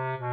Mm-hmm.